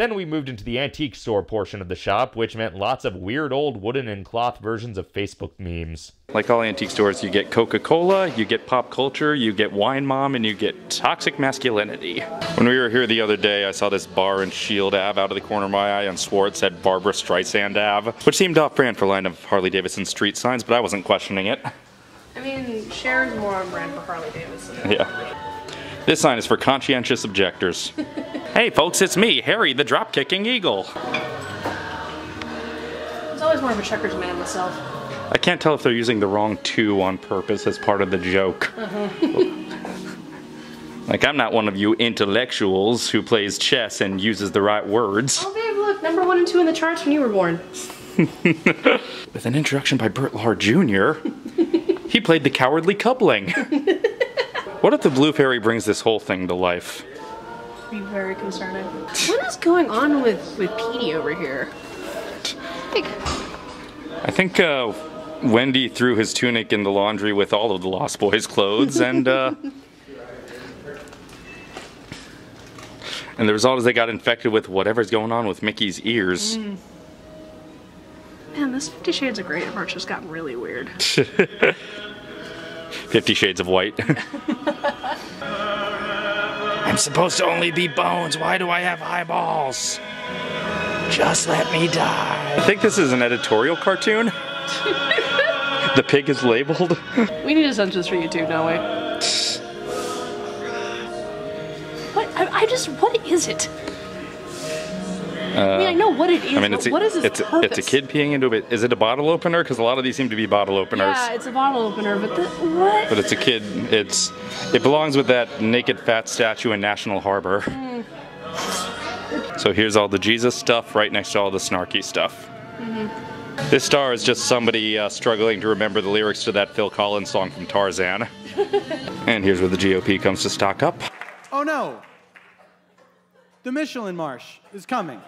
Then we moved into the antique store portion of the shop, which meant lots of weird old wooden and cloth versions of Facebook memes. Like all antique stores, you get Coca Cola, you get pop culture, you get Wine Mom, and you get toxic masculinity. When we were here the other day, I saw this Bar and Shield Ave out of the corner of my eye on Swartz said Barbra Streisand Ave, which seemed off brand for a line of Harley Davidson street signs, but I wasn't questioning it. I mean, Cher's more on brand for Harley Davidson. Yeah. This sign is for conscientious objectors. hey folks, it's me, Harry the drop kicking eagle. I was always more of a checkers man myself. I can't tell if they're using the wrong two on purpose as part of the joke. Mm-hmm. like, I'm not one of you intellectuals who plays chess and uses the right words. Oh, babe, look, number one and two in the charts when you were born. With an introduction by Bert Lahr Jr., he played the cowardly coupling. What if the Blue Fairy brings this whole thing to life? Be very concerning. What is going on with with Petey over here? Like, I think uh, Wendy threw his tunic in the laundry with all of the Lost Boys clothes, and uh, and the result is they got infected with whatever's going on with Mickey's ears. man, this Fifty Shades of Grey merch has gotten really weird. Fifty Shades of White. I'm supposed to only be bones. Why do I have eyeballs? Just let me die. I think this is an editorial cartoon. the pig is labeled. We need a census for YouTube, don't we? What? I, I just. What is it? I mean, I know what it is. I mean, but it's a, what is its it's, a, purpose? it's a kid peeing into it. Is it a bottle opener? Because a lot of these seem to be bottle openers. Yeah, it's a bottle opener, but the, what? But it's a kid. It's it belongs with that naked fat statue in National Harbor. Hmm. So here's all the Jesus stuff right next to all the snarky stuff. Mm-hmm. This star is just somebody uh, struggling to remember the lyrics to that Phil Collins song from Tarzan. and here's where the GOP comes to stock up. Oh no! The Michelin Marsh is coming.